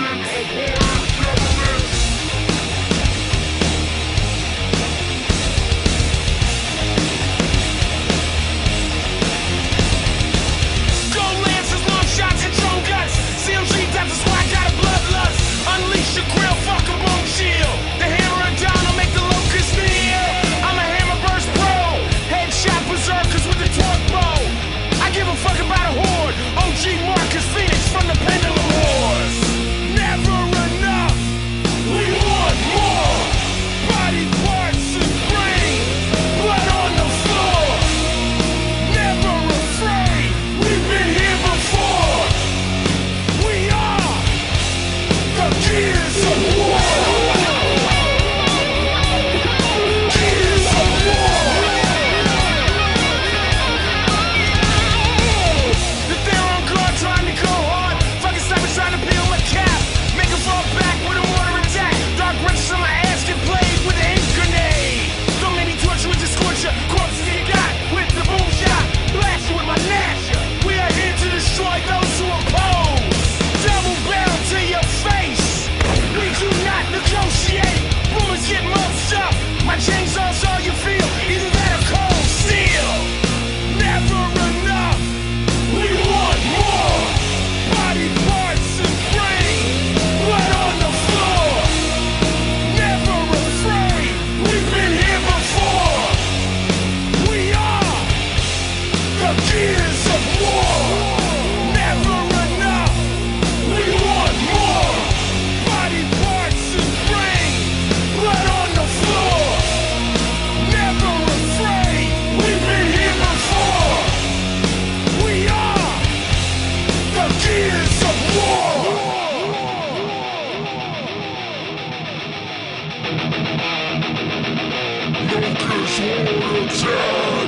Nation! sword attack.